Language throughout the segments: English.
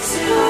to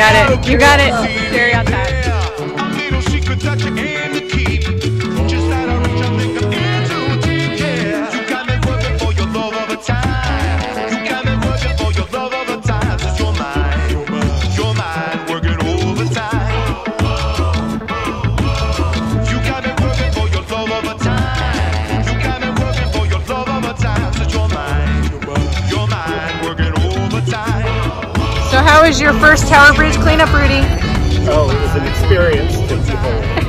got it. You got it. On top. How was your first Tower Bridge cleanup, Rudy? Oh, it was an experience to behold.